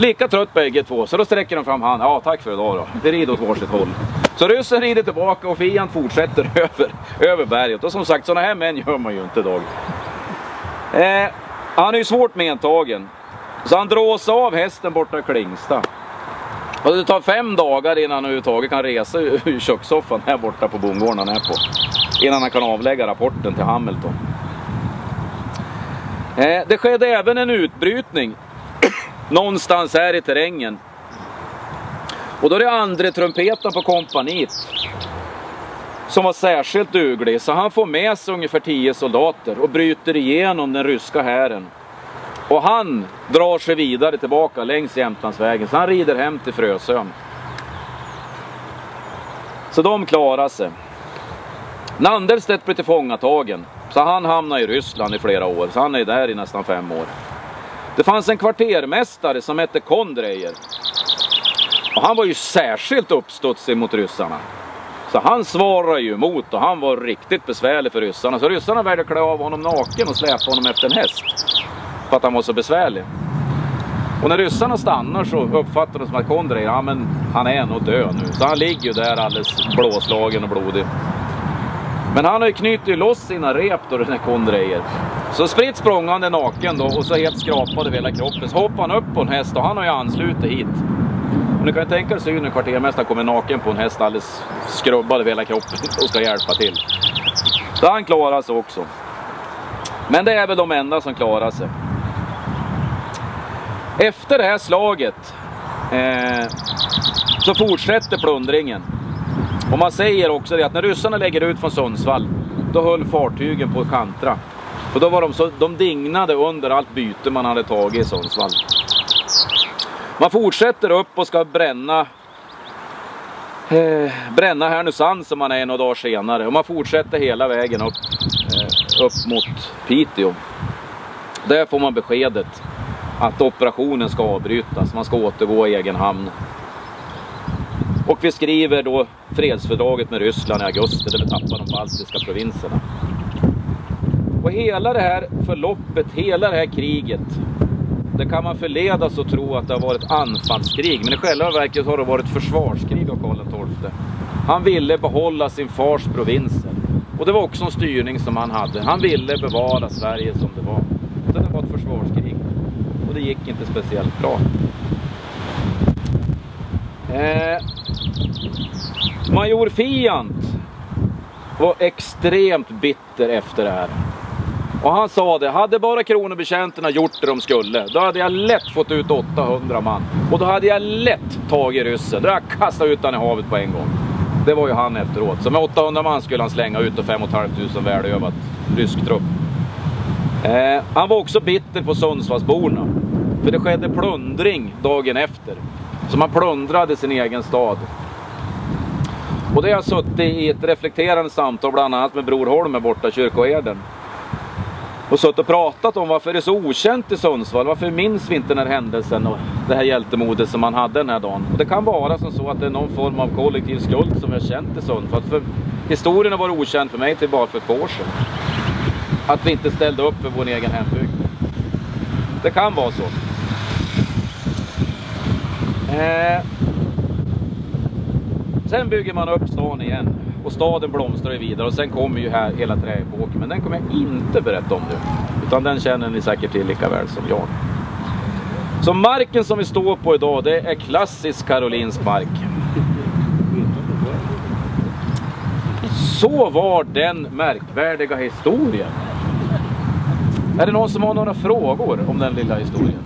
lika trött bägge två. Så då sträcker de fram handen. Ja, tack för idag då. Vi rider åt varsitt håll. Så ryssen rider tillbaka och Fiant fortsätter över, över berget. Och som sagt, sådana här män gör man ju inte idag. Eh, han är ju svårt medtagen. Så han drås av hästen borta i Klingsta. Och det tar fem dagar innan han överhuvudtaget kan resa ur kökssoffan här borta på bondgården han är på. Innan han kan avlägga rapporten till Hamilton. Eh, det skedde även en utbrytning någonstans här i terrängen. Och då är det andre trumpeten på kompaniet som var särskilt duglig, så han får med sig ungefär tio soldater och bryter igenom den ryska hären. Och han drar sig vidare tillbaka längs Jämtlandsvägen, så han rider hem till Frösön. Så de klarar sig. Nandelstedt blir tillfångatagen. Så han hamnade i Ryssland i flera år, så han är där i nästan fem år. Det fanns en kvartermästare som hette Kondrejer. Och han var ju särskilt uppstudsig mot ryssarna. Så han svarade ju emot och han var riktigt besvärlig för ryssarna. Så ryssarna väljer klä av honom naken och släpa honom efter en häst. För att han var så besvärlig. Och när ryssarna stannar så uppfattar de som att Kondrejer, ja men han är nog död nu. Så han ligger ju där alldeles blåslagen och blodig. Men han har ju knutit loss sina rep då, den här Kondrejer. Så spritt språngande naken då och så helt skrapad över hela kroppen. Så hoppar han upp på en häst och han har ju anslutit hit. Men ni kan ju tänka er synen kvartermästaren kommer naken på en häst alldeles skrubbad över hela kroppen och ska hjälpa till. Så han klarar sig också. Men det är väl de enda som klarar sig. Efter det här slaget eh, så fortsätter plundringen. Och man säger också det att när ryssarna lägger ut från Sundsvall, då höll fartygen på att kantra. Och då var de så, de dignade under allt byte man hade tagit i Sundsvall. Man fortsätter upp och ska bränna eh, bränna Härnösand som man är några dagar senare. Och man fortsätter hela vägen upp, eh, upp mot Piteå. Där får man beskedet att operationen ska avbrytas. Man ska återgå i egen hamn. Och vi skriver då fredsfördraget med Ryssland i augusti där vi tappar de baltiska provinserna. Och hela det här förloppet, hela det här kriget, det kan man förledas att tro att det har varit anfallskrig, men i själva verket har det varit försvarskrig av Karl XII. Han ville behålla sin fars provinser. Och det var också en styrning som han hade. Han ville bevara Sverige som det var. Så det var ett försvarskrig. Och det gick inte speciellt bra. Eh, Major Fiant var extremt bitter efter det här. Och han sa det, hade bara kronobetjänterna gjort det de skulle, då hade jag lätt fått ut 800 man. Och då hade jag lätt tagit ryssen, då hade jag kastat ut honom i havet på en gång. Det var ju han efteråt. Så med 800 man skulle han slänga ut och 5 500 välövat rysk trupp. Eh, han var också bitter på Sundsvallsborna. För det skedde plundring dagen efter. Så man plundrade sin egen stad. Och det har jag suttit i ett reflekterande samtal bland annat med Bror Holm borta, i kyrkoherden. Och suttit och pratat om varför det är så okänt i Sundsvall. Varför minns vi inte den här händelsen och det här hjältemodet som man hade den här dagen? Och det kan vara som så att det är någon form av kollektiv skuld som vi har känt i Sundsvall. För historien har varit okänd för mig till bara för ett par år sedan. Att vi inte ställde upp för vår egen hembygd. Det kan vara så. Eh, sen bygger man upp stan igen och staden blomstrar vidare och sen kommer ju här hela träepoken. Men den kommer jag inte berätta om nu. Utan den känner ni säkert till lika väl som jag. Så marken som vi står på idag det är klassisk karolinsk mark. Så var den märkvärdiga historien. Är det någon som har några frågor om den lilla historien?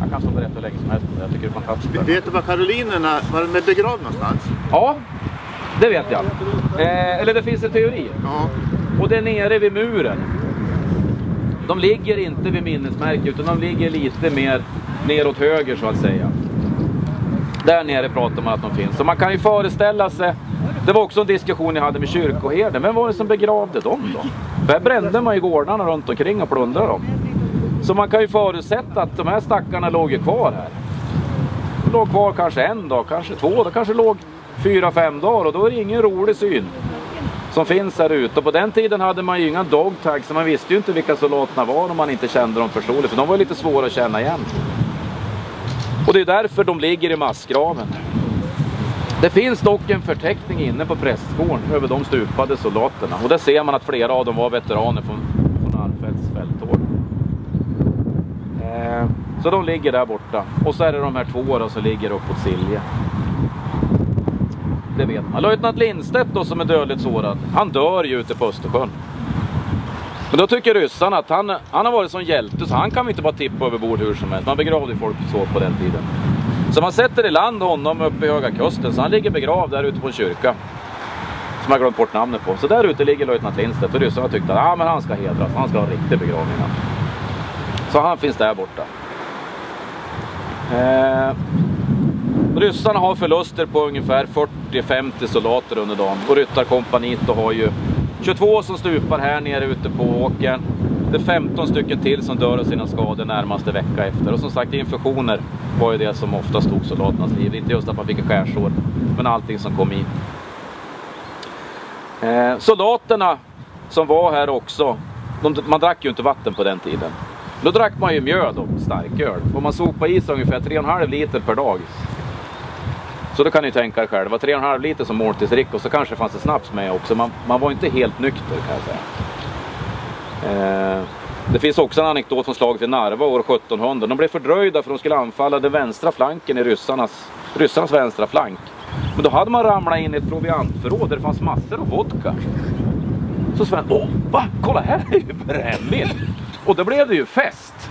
Jag kan stå och berätta hur länge som helst. Jag tycker det är fantastiskt. Vet du var karolinerna, var de begravda någonstans? Ja, det vet jag. Eh, eller det finns en teori. Ja. Och det är nere vid muren. De ligger inte vid minnesmärket utan de ligger lite mer neråt höger så att säga. Där nere pratar man att de finns. Så man kan ju föreställa sig. Det var också en diskussion jag hade med kyrkoherden. Vem var det som begravde dem då? Här brände man ju gårdarna runt omkring och plundrade dem. Så man kan ju förutsätta att de här stackarna låg ju kvar här. De låg kvar kanske en dag, kanske två, de kanske låg fyra, fem dagar och då är det ingen rolig syn som finns här ute. Och på den tiden hade man ju inga dog tags så man visste ju inte vilka soldaterna var om man inte kände dem personligt. För de var lite svåra att känna igen. Och det är därför de ligger i massgraven. Det finns dock en förteckning inne på prästgården över de stupade soldaterna. Och där ser man att flera av dem var veteraner från, från Armfeldts fälttåg. Eh, så de ligger där borta. Och så är det de här två då, som ligger uppåt Silje. Det vet man. Löjtnant Lindstedt då som är dödligt sårad, han dör ju ute på Östersjön. Men då tycker ryssarna att han, han har varit som hjälte så han kan vi inte bara tippa över bord hur som helst. Man begravde ju folk så på den tiden. Så man sätter i land honom uppe i Höga Kusten så han ligger begravd där ute på en kyrka. Som jag glömt bort namnet på. Så där ute ligger löjtnant Lindstedt Och ryssarna tyckte att ah, men han ska hedras, han ska ha en riktig begravning. Så han finns där borta. Eh, ryssarna har förluster på ungefär 40-50 soldater under dagen. Och ryttarkompaniet då har ju 22 som stupar här nere ute på åkern. Det är 15 stycken till som dör av sina skador närmaste vecka efter. Och som sagt infektioner var ju det som ofta stod soldaternas liv. Inte just att man fick skärsår, men allting som kom in. Eh, soldaterna som var här också, de, man drack ju inte vatten på den tiden. Då drack man ju mjöd och starköl. Och man sopade i sig ungefär 3,5 liter per dag. Så då kan ni tänka er själva, 3,5 liter som måltidsdryck och så kanske fanns det snaps med också. Man, man var inte helt nykter kan jag säga. Eh, det finns också en anekdot från slaget vid Narva år 1700. De blev fördröjda för de skulle anfalla den vänstra flanken i ryssarnas, ryssarnas vänstra flank. Men då hade man ramlat in i ett proviantförråd där det fanns massor av vodka. Så Sven, åh, va? Kolla här är ju brännvin! Och då blev det ju fest.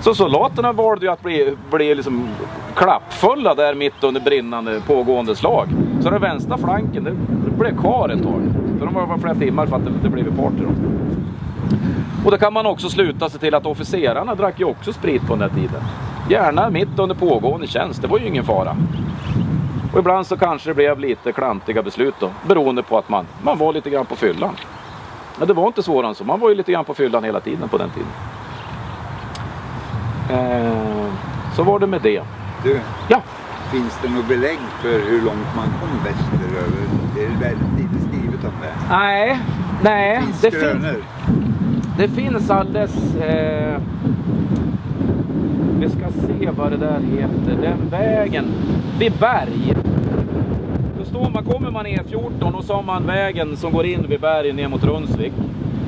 Så soldaterna valde ju att bli, bli liksom klappfulla där mitt under brinnande pågående slag. Så den vänstra flanken, det, det blev kvar ett tag. Så de var bara flera timmar för att det, det blev party då. Och då kan man också sluta sig till att officerarna drack ju också sprit på den här tiden. Gärna mitt under pågående tjänst, det var ju ingen fara. Och ibland så kanske det blev lite klantiga beslut då, beroende på att man, man var lite grann på fyllan. Men det var inte svårare än så, man var ju lite grann på fyllan hela tiden på den tiden. Eh, så var det med det. Du, Ja, finns det något belägg för hur långt man kom västeröver? Det är väldigt lite skrivet om det. nej, nej, Finns det finns, skrönor? det finns alldeles... Eh, vi ska se vad det där heter. Den vägen vid Berg. Står man, kommer man E14 och så har man vägen som går in vid bergen ner mot Rundsvik.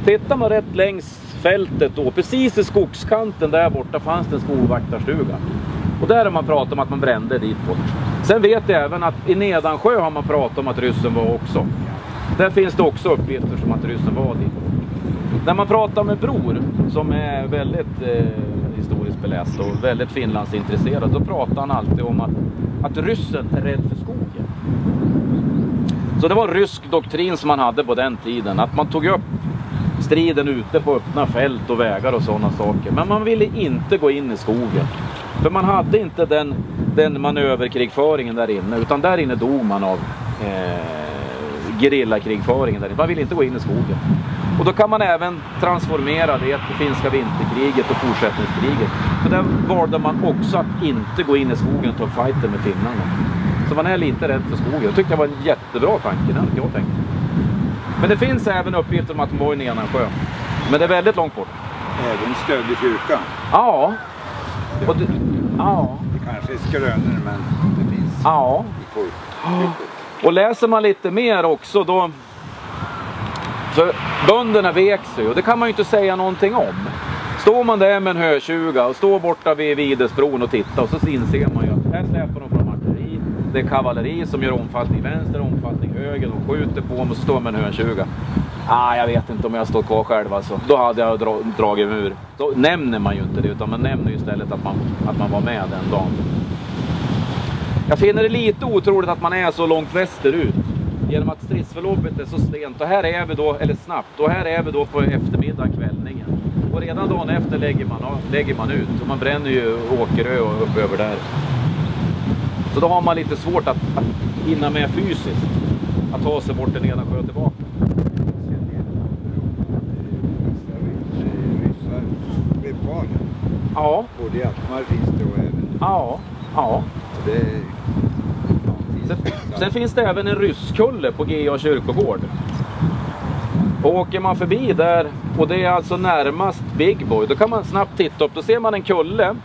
Tittar man rätt längs fältet då, precis i skogskanten där borta fanns det en skogvaktarstuga. Och där har man pratat om att man brände dit bort. Sen vet jag även att i Nedansjö har man pratat om att ryssen var också. Där finns det också uppgifter som att ryssen var dit bort. När man pratar med Bror, som är väldigt eh, historiskt beläst och väldigt Finlandsintresserad, då pratar han alltid om att, att ryssen är rädd för skogen. Så det var en rysk doktrin som man hade på den tiden, att man tog upp striden ute på öppna fält och vägar och sådana saker. Men man ville inte gå in i skogen. För man hade inte den, den manöverkrigföringen där inne, utan där inne dog man av eh, gerillakrigföringen. Där inne. Man ville inte gå in i skogen. Och då kan man även transformera det till finska vinterkriget och fortsättningskriget. För där valde man också att inte gå in i skogen och ta fighten med finnarna. Så man är lite rädd för skogen. Jag tyckte det var en jättebra tanke, den hade jag tänkt. Men det finns även uppgifter om att de var i Nenansjö. Men det är väldigt långt bort. Även Stöde kyrka. Ja. Och det, ja. Det kanske är skrönor men det finns Ja. i folk. Och läser man lite mer också då... För bönderna vek sig och det kan man ju inte säga någonting om. Står man där med en hötjuga och står borta vid Videsbron och tittar och så inser man ju att här släpar de artilleri. Det är kavalleri som gör omfattning vänster, omfattning höger. De skjuter på mig och så står med en hötjuga. Ah, jag vet inte om jag stått kvar själv alltså. Då hade jag dra dragit mig ur. Då nämner man ju inte det utan man nämner ju istället att man, att man var med den dagen. Jag finner det lite otroligt att man är så långt västerut. Genom att stridsförloppet är så sent. Och här är vi då, eller snabbt, och här är vi då på eftermiddagen, kvällningen. Och redan dagen efter lägger man, lägger man ut. Och man bränner ju Åkerö och upp över där. Så då har man lite svårt att, att hinna med fysiskt. Att ta sig bort till Nedansjö och tillbaka. Ja, Både i Alkmaar finns det och även... ja, ja. Det, Sen, sen finns det även en rysskulle på GA kyrkogård. Och åker man förbi där och det är alltså närmast Big Boy, då kan man snabbt titta upp. Då ser man en kulle.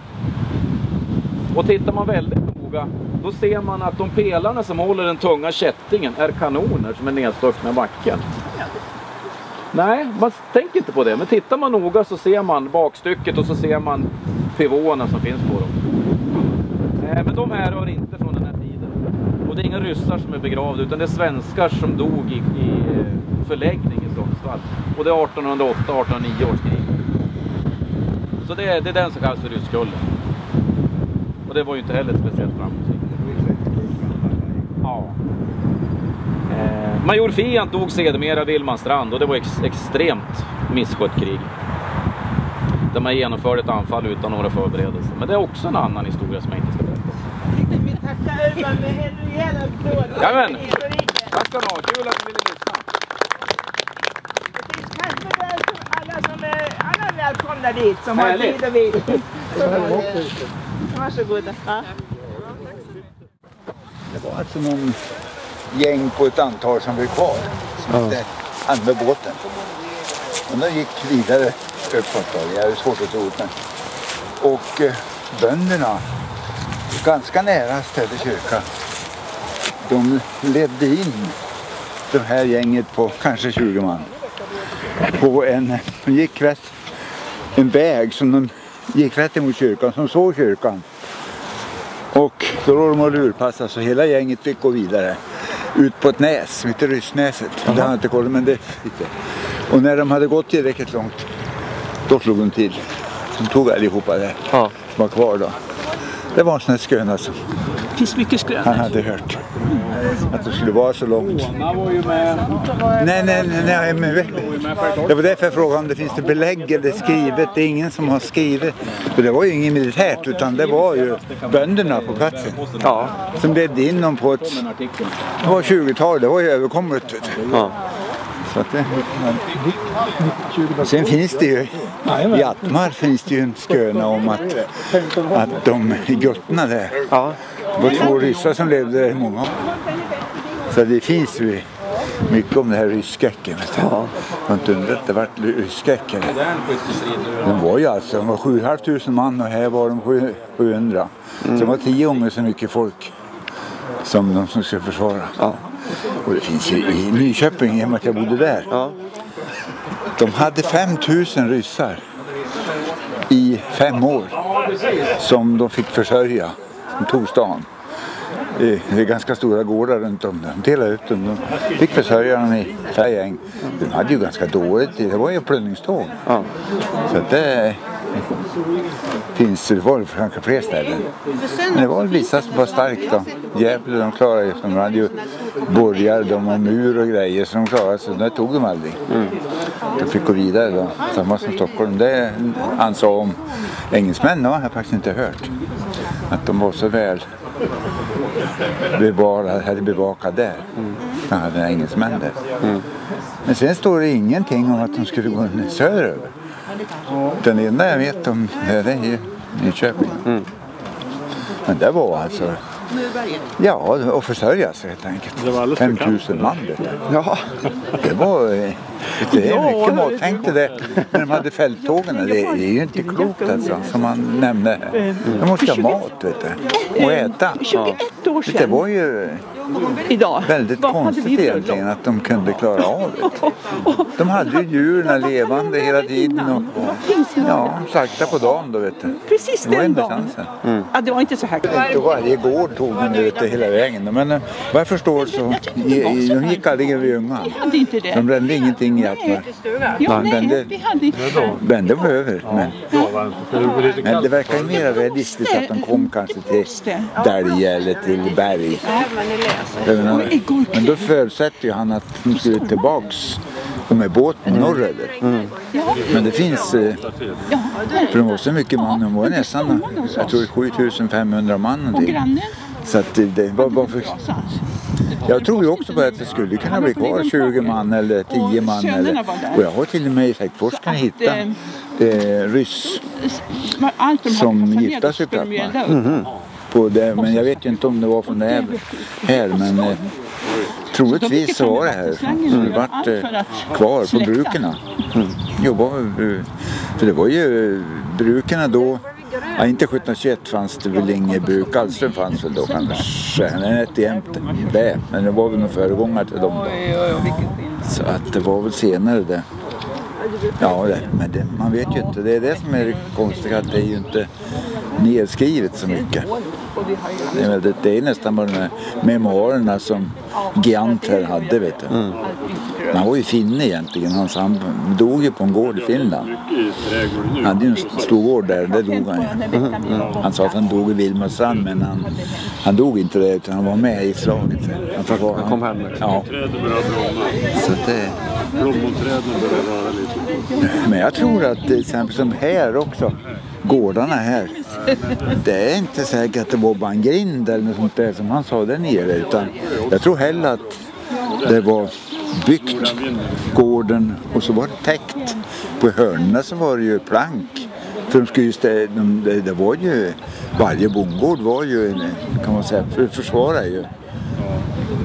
Och tittar man väldigt noga, då ser man att de pelarna som håller den tunga kättingen är kanoner som är nedstuckna i backen. Nej, man tänker inte på det. Men tittar man noga så ser man bakstycket och så ser man pivåerna som finns på dem. Nej, men de härrör inte från den här tiden. Och det är inga ryssar som är begravda utan det är svenskar som dog i, i eh, förläggning i Sundsvall. Och det är 1808-1809 års krig. Så det är, det är den som kallas för rysskullen. Och det var ju inte heller speciellt framåt. Ja. Eh, Major Fiant dog sedermera vid Vilmanstrand och det var ex extremt misskött krig. Där man genomförde ett anfall utan några förberedelser. Men det är också en annan historia som jag inte ska berätta. Vi tackar Urban med en rejäl applåd. Jajamän. Tack ska ni ha, kul att ni ville lyssna. Det finns kanske där som alla som är alla är välkomna dit som har Härligt. tid och vill. Varsågoda. Ja. Det alltså någon gäng på ett antal som blev kvar. Som inte hann med båten. Och de gick vidare uppåt. Det är svårt att tro. Men. Och eh, bönderna, ganska nära Städe kyrka, de ledde in det här gänget på kanske 20 man. På en, de gick rätt, en väg som de gick rätt emot kyrkan, som såg kyrkan. Och då låg de och lurpassade så hela gänget fick gå vidare. Ut på ett näs som heter Ryssnäset. Det har jag inte kollat men det inte. Och när de hade gått tillräckligt långt då slog de till. De tog allihopa där. Ja. Som var kvar då. Det var en sån här sköna som Det finns mycket skrönor. han hade hört. Att det skulle vara så långt. Nej, nej, nej, nej men vet- det var därför jag frågade om det finns det belägg eller skrivet. Det är ingen som har skrivit. För det var ju inget militärt utan det var ju bönderna på platsen. Ja. Som ledde in dem på ett, det var 20-tal, det var ju överkomligt. Ja. Så att det, sen finns det ju, i Attmar finns det ju en sköna om att, att de i Guttna där, Ja. det var två ryssar som levde där i många år. Så det finns ju mycket om det här du. Jag har inte undrat det vart rysskräcken. De var ju alltså, de var 7 500 man och här var de sju- 700. Så det var tio gånger så mycket folk som de som skulle försvara. Ja. Och det finns ju i Nyköping, i och med att jag bodde där. Ja. De hade 5000 ryssar i fem år som de fick försörja. De tog stan. Det det är ganska stora gårdar runt om. De delade ut dem. De fick försörja dem i fem gäng. De hade ju ganska dåligt. Det var ju plundringståg. Ja. Så att det finns, det var kanske fler ställen. Men det var vissa som var starka då. Gävle de klarade ju, de hade ju borgar, de har mur och grejer så de klarade sig. Det tog de aldrig. De fick gå vidare då, samma som Stockholm. Det han sa om engelsmän har jag faktiskt inte hört. Att de var så väl bevarade, hade bevakat där. Han hade engelsmän där. Men sen står det ingenting om att de skulle gå söderöver. Den enda jag vet om det, är ju Nyköping. Men det var alltså, ja, att försörja sig helt enkelt. 5000 man det där. Ja. Det var eh, Det är mycket mat. det- Tänk dig det när de hade fälttågen. Det är ju inte klokt alltså, som man nämnde. De måste ha mat, vet du. Och äta. 21 år Det sedan var ju idag. väldigt konstigt egentligen att de kunde klara av det. De hade ju djuren levande hela tiden och ja, sakta på dagen då vet du. Precis Det den dagen. Ja, det var inte så här. Och varje gård tog de hela vägen. Men eh, vad jag förstår så de gick aldrig över Ljungan. Inte det. De brände ingenting i Hjalmar. Ja, Nej, det- vi hade inte Brände var över. Men, men det verkar ju mer realistiskt att de kom kanske till Dälje eller till Berg. Men då förutsätter ju han att de skulle tillbaks. Med båten norröver. Men det finns, eh, för de var så mycket man, de var nästan, jag tror 7500 man Och grannen Så att det- var bara för, jag tror ju också på att det skulle kunna bli kvar 20 man eller 10 man. Eller, och jag har till och med i släktforskarna hittat eh, ryss de hade Som gifta sig Plattman. elda upp. på det. Men jag vet ju inte om det var från det här, här men eh, troligtvis så var det här. Det vart eh, kvar på brukerna. Jobbade med bru- För det var ju brukerna då Ja, inte 1721 fanns det väl inget bruk. Alström fanns väl då kanske. Han hette jämt det. Men det var väl någon föregångare till dem då. Så att det var väl senare det. Ja, det, men det, man vet ju inte. Det är det som är det konstiga. Att det är ju inte nedskrivet så mycket. Det är, det, är nästan bara de här memoarerna som Gianter hade, vet du. Men Han var ju finne egentligen. Han, han dog ju på en gård i Finland. Han hade ju en stor gård där, där dog han ju. Han sa att han dog i Vilmotsand men han, han dog inte det utan han var med i slaget. Han, försvar, han kom hem. Ja. Så det, Plommonträden börjar röra lite. men jag tror att till exempel som här också, gårdarna här. Det är inte säkert att det var bara en grind eller något sånt där som han sa där nere. Utan jag tror hellre att det var byggt, gården, och så var det täckt. På hörnorna så var det ju plank. För de skulle ju stä- de, det, var ju, varje bondgård var ju, kan man säga, för försvara ju.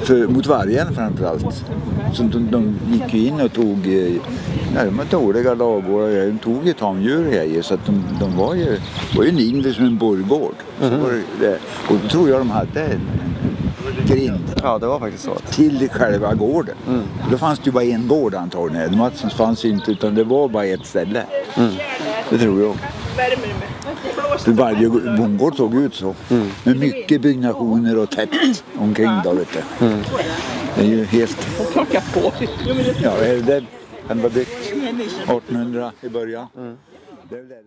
För, mot vargen framförallt. Så de, de gick ju in och tog, eh, var dåliga ladugårdar, de tog ju tamdjur och grejer så att de, de var ju, var ju mindre som en borggård. Det, det, och då tror jag de hade en grind Ja, det var faktiskt så. Till själva gården. Då fanns det ju bara en gård antagligen. Mattsson fanns inte utan det var bara ett ställe. Det tror jag. För varje bondgård såg ut så. Med mycket byggnationer och tätt omkring då vet du. Det är ju helt... Plocka på. Ja, det är det. Den var byggt 1800 i början. Det.